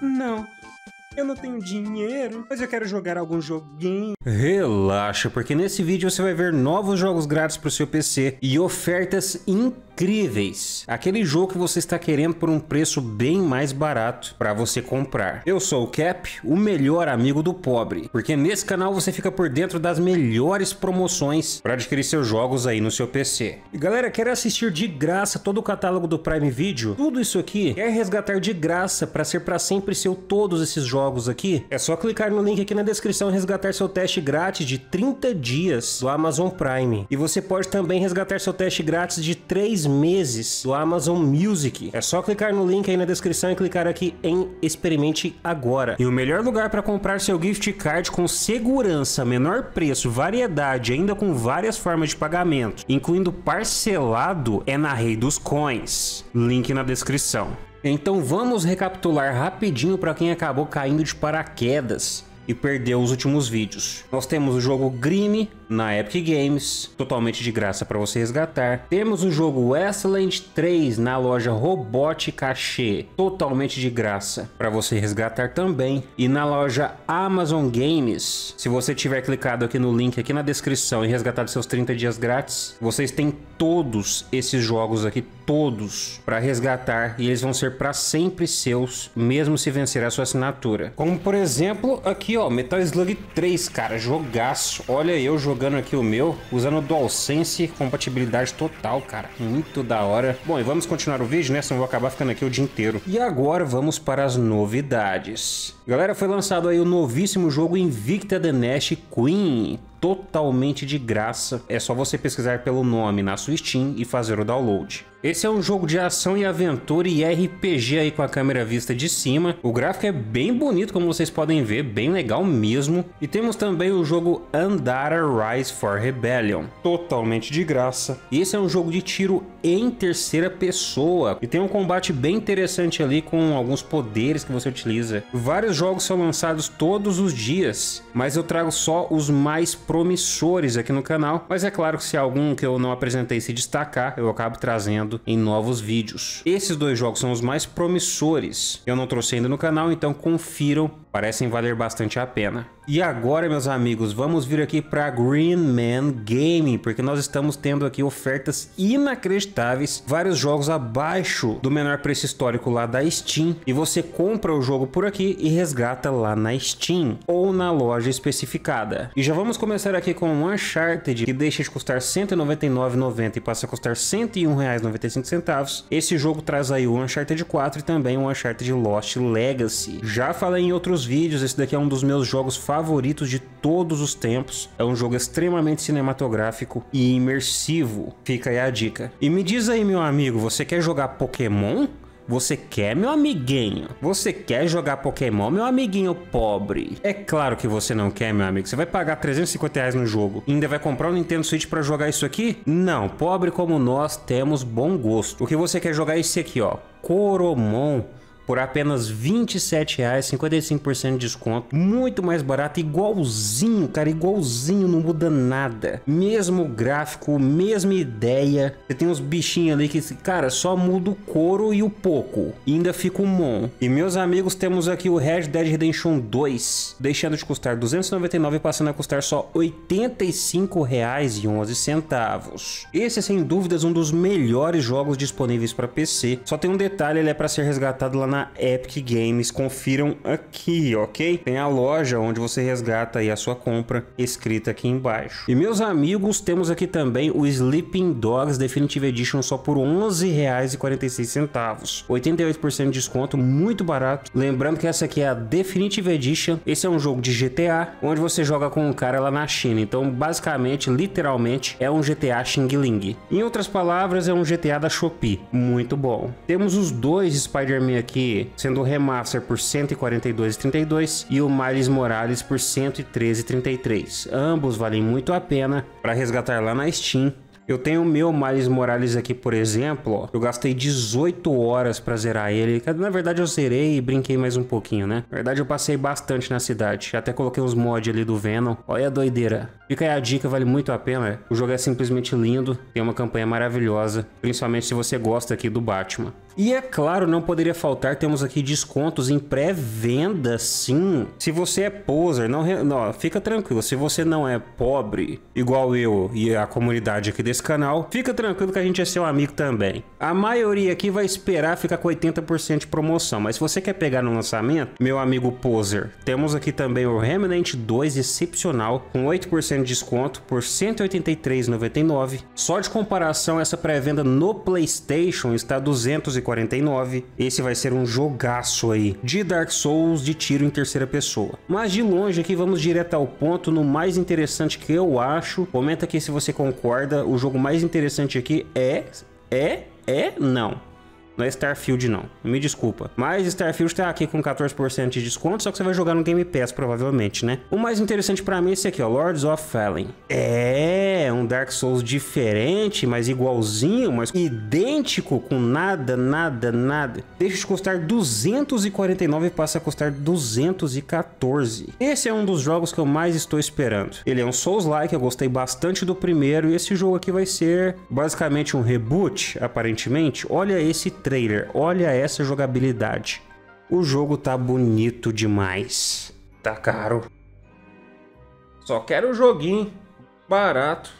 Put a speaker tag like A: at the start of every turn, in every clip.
A: Não, eu não tenho dinheiro, mas eu quero jogar algum joguinho.
B: Relaxa, porque nesse vídeo você vai ver novos jogos grátis para o seu PC e ofertas incríveis incríveis. Aquele jogo que você está querendo por um preço bem mais barato para você comprar. Eu sou o Cap, o melhor amigo do pobre, porque nesse canal você fica por dentro das melhores promoções para adquirir seus jogos aí no seu PC. E galera, quer assistir de graça todo o catálogo do Prime Video? Tudo isso aqui quer resgatar de graça para ser para sempre seu todos esses jogos aqui? É só clicar no link aqui na descrição e resgatar seu teste grátis de 30 dias do Amazon Prime. E você pode também resgatar seu teste grátis de 3 meses do Amazon Music. É só clicar no link aí na descrição e clicar aqui em Experimente Agora. E o melhor lugar para comprar seu gift card com segurança, menor preço, variedade, ainda com várias formas de pagamento, incluindo parcelado, é na Rei dos Coins. Link na descrição. Então vamos recapitular rapidinho para quem acabou caindo de paraquedas e perdeu os últimos vídeos. Nós temos o jogo Grime, na Epic Games, totalmente de graça para você resgatar. Temos o jogo Westland 3 na loja Robot Cachê, totalmente de graça para você resgatar também. E na loja Amazon Games, se você tiver clicado aqui no link aqui na descrição e resgatado seus 30 dias grátis, vocês têm todos esses jogos aqui, todos, para resgatar e eles vão ser para sempre seus, mesmo se vencer a sua assinatura. Como por exemplo, aqui ó, Metal Slug 3, cara, jogaço. Olha eu jogando aqui o meu, usando o DualSense, compatibilidade total, cara. Muito da hora. Bom, e vamos continuar o vídeo, né? Senão eu vou acabar ficando aqui o dia inteiro. E agora vamos para as novidades. Galera, foi lançado aí o novíssimo jogo Invicta The Nash Queen totalmente de graça. É só você pesquisar pelo nome na sua Steam e fazer o download. Esse é um jogo de ação e aventura e RPG aí com a câmera vista de cima. O gráfico é bem bonito, como vocês podem ver, bem legal mesmo. E temos também o jogo Andara Rise for Rebellion, totalmente de graça. E esse é um jogo de tiro em terceira pessoa e tem um combate bem interessante ali com alguns poderes que você utiliza. Vários jogos são lançados todos os dias, mas eu trago só os mais promissores aqui no canal. Mas é claro que se algum que eu não apresentei se destacar, eu acabo trazendo em novos vídeos. Esses dois jogos são os mais promissores. Eu não trouxe ainda no canal, então confiram parecem valer bastante a pena. E agora, meus amigos, vamos vir aqui para Green Man Gaming, porque nós estamos tendo aqui ofertas inacreditáveis, vários jogos abaixo do menor preço histórico lá da Steam, e você compra o jogo por aqui e resgata lá na Steam ou na loja especificada. E já vamos começar aqui com o Uncharted, que deixa de custar R$ 199,90 e passa a custar R$ 101,95. Esse jogo traz aí o Uncharted 4 e também o Uncharted Lost Legacy. Já falei em outros vídeos, esse daqui é um dos meus jogos favoritos de todos os tempos. É um jogo extremamente cinematográfico e imersivo. Fica aí a dica. E me diz aí, meu amigo, você quer jogar Pokémon? Você quer, meu amiguinho? Você quer jogar Pokémon, meu amiguinho pobre? É claro que você não quer, meu amigo. Você vai pagar 350 reais no jogo e ainda vai comprar um Nintendo Switch para jogar isso aqui? Não, pobre como nós temos bom gosto. O que você quer jogar é esse aqui, ó. Coromon por apenas R$ 27,00, 55% de desconto. Muito mais barato, igualzinho, cara, igualzinho, não muda nada. Mesmo gráfico, mesma ideia. Você tem uns bichinhos ali que, cara, só muda o couro e o pouco. E ainda fica o Mon. E meus amigos, temos aqui o Red Dead Redemption 2, deixando de custar 299 e passando a custar só R$ 85,11. Esse é sem dúvidas um dos melhores jogos disponíveis para PC. Só tem um detalhe, ele é para ser resgatado lá na Epic Games. Confiram aqui, ok? Tem a loja onde você resgata aí a sua compra escrita aqui embaixo. E meus amigos, temos aqui também o Sleeping Dogs Definitive Edition só por R$ 11,46. 88% de desconto, muito barato. Lembrando que essa aqui é a Definitive Edition. Esse é um jogo de GTA, onde você joga com um cara lá na China. Então, basicamente, literalmente, é um GTA Xing Ling. Em outras palavras, é um GTA da Shopee. Muito bom. Temos os dois Spider-Man aqui sendo o remaster por 142,32 e o Miles Morales por 113,33. Ambos valem muito a pena para resgatar lá na Steam eu tenho o meu Miles Morales aqui, por exemplo. Eu gastei 18 horas pra zerar ele. Na verdade, eu zerei e brinquei mais um pouquinho, né? Na verdade, eu passei bastante na cidade. Até coloquei uns mods ali do Venom. Olha a doideira. Fica aí a dica, vale muito a pena. O jogo é simplesmente lindo. Tem uma campanha maravilhosa. Principalmente se você gosta aqui do Batman. E é claro, não poderia faltar, temos aqui descontos em pré-venda, sim. Se você é poser, não, não, fica tranquilo. Se você não é pobre, igual eu e a comunidade aqui desse canal, fica tranquilo que a gente é seu amigo também. A maioria aqui vai esperar ficar com 80% de promoção, mas se você quer pegar no lançamento, meu amigo poser, temos aqui também o Remnant 2 excepcional com 8% de desconto por R$ 183,99. Só de comparação, essa pré-venda no PlayStation está 249. Esse vai ser um jogaço aí de Dark Souls de tiro em terceira pessoa. Mas de longe aqui vamos direto ao ponto no mais interessante que eu acho. Comenta aqui se você concorda. O jogo mais interessante aqui é é é não. Não é Starfield, não. Me desculpa. Mas Starfield tá aqui com 14% de desconto, só que você vai jogar no Game Pass, provavelmente, né? O mais interessante para mim é esse aqui, ó. Lords of Fallen. É, um Dark Souls diferente, mas igualzinho, mas idêntico, com nada, nada, nada. Deixa de custar 249 e passa a custar 214. Esse é um dos jogos que eu mais estou esperando. Ele é um Souls-like, eu gostei bastante do primeiro, e esse jogo aqui vai ser basicamente um reboot, aparentemente. Olha esse olha essa jogabilidade. O jogo tá bonito demais. Tá caro. Só quero o joguinho barato.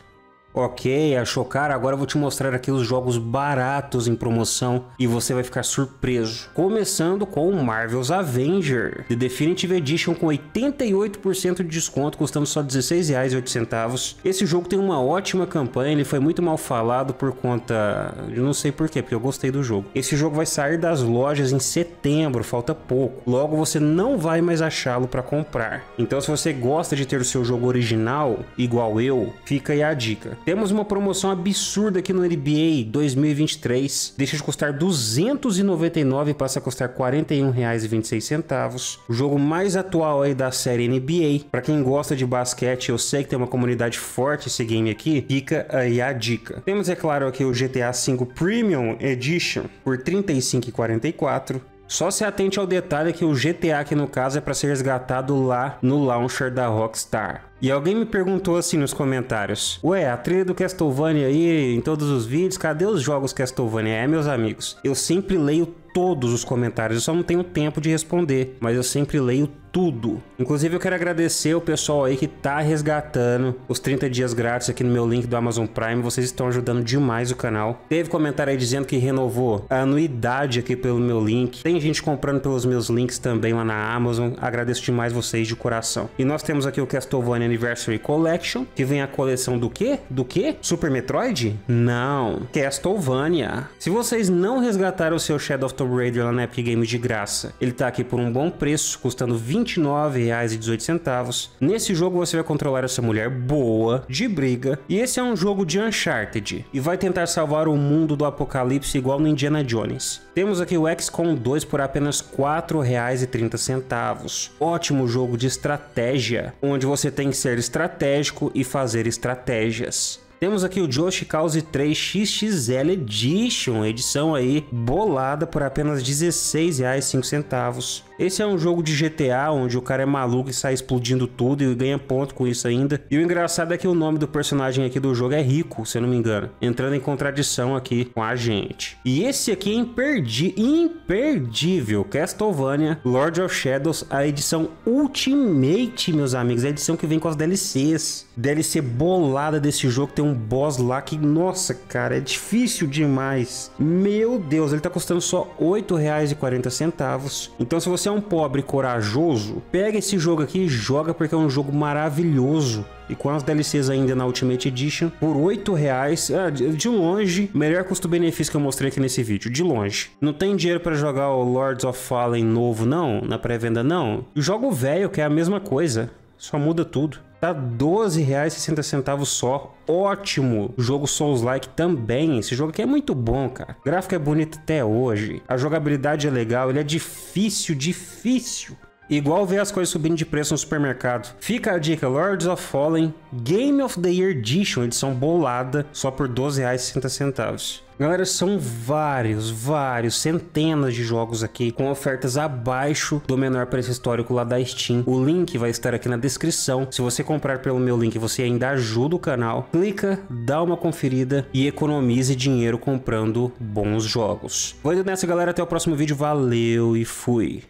B: Ok, achou caro? Agora eu vou te mostrar aqui os jogos baratos em promoção e você vai ficar surpreso. Começando com Marvel's Avenger, The Definitive Edition com 88% de desconto, custando só R$16,08. Esse jogo tem uma ótima campanha, ele foi muito mal falado por conta... Eu não sei porquê, porque eu gostei do jogo. Esse jogo vai sair das lojas em setembro, falta pouco. Logo você não vai mais achá-lo para comprar. Então se você gosta de ter o seu jogo original, igual eu, fica aí a dica. Temos uma promoção absurda aqui no NBA 2023. Deixa de custar 299 e passa a custar R$ 41,26. O jogo mais atual aí da série NBA. Para quem gosta de basquete, eu sei que tem uma comunidade forte esse game aqui. Fica aí a dica. Temos, é claro, aqui o GTA V Premium Edition por R$ 35,44. Só se atente ao detalhe que o GTA aqui no caso é para ser resgatado lá no launcher da Rockstar. E alguém me perguntou assim nos comentários: Ué, a trilha do Castlevania aí em todos os vídeos, cadê os jogos Castlevania? É, meus amigos, eu sempre leio todos os comentários, eu só não tenho tempo de responder, mas eu sempre leio tudo. Inclusive eu quero agradecer o pessoal aí que tá resgatando os 30 dias grátis aqui no meu link do Amazon Prime, vocês estão ajudando demais o canal. Teve comentário aí dizendo que renovou a anuidade aqui pelo meu link. Tem gente comprando pelos meus links também lá na Amazon. Agradeço demais vocês de coração. E nós temos aqui o Castlevania Anniversary Collection, que vem a coleção do quê? Do quê? Super Metroid? Não, Castlevania. Se vocês não resgataram o seu Shadow of Tomb Raider lá na Epic Games de graça, ele tá aqui por um bom preço, custando 20 R$29,18. Nesse jogo você vai controlar essa mulher boa, de briga, e esse é um jogo de Uncharted, e vai tentar salvar o mundo do apocalipse igual no Indiana Jones. Temos aqui o XCOM 2 por apenas R$ 4,30. Ótimo jogo de estratégia, onde você tem que ser estratégico e fazer estratégias. Temos aqui o Joshi Cause 3 XXL Edition, edição aí bolada por apenas R$16,05. Esse é um jogo de GTA onde o cara é maluco e sai explodindo tudo e ganha ponto com isso ainda. E o engraçado é que o nome do personagem aqui do jogo é Rico, se eu não me engano, entrando em contradição aqui com a gente. E esse aqui é imperdi imperdível, Castlevania Lord of Shadows, a edição Ultimate, meus amigos, a edição que vem com as DLCs. DLC bolada desse jogo, tem um boss lá que, nossa, cara, é difícil demais. Meu Deus, ele tá custando só R$ 8,40. Então se você é um pobre corajoso, pega esse jogo aqui e joga porque é um jogo maravilhoso. E com as DLCs ainda na Ultimate Edition, por 8 reais, ah, de longe, melhor custo-benefício que eu mostrei aqui nesse vídeo, de longe. Não tem dinheiro para jogar o Lords of Fallen novo não, na pré-venda não. Jogo velho, que é a mesma coisa, só muda tudo. Tá R$12,60 só. Ótimo! Jogo Souls-like também. Esse jogo aqui é muito bom, cara. O gráfico é bonito até hoje. A jogabilidade é legal. Ele é difícil, difícil. Igual ver as coisas subindo de preço no supermercado. Fica a dica, Lords of Fallen Game of the Year Edition, edição bolada, só por R$12,60. Galera, são vários, vários, centenas de jogos aqui com ofertas abaixo do menor preço histórico lá da Steam. O link vai estar aqui na descrição. Se você comprar pelo meu link, você ainda ajuda o canal. Clica, dá uma conferida e economize dinheiro comprando bons jogos. Vou indo nessa, galera. Até o próximo vídeo. Valeu e fui!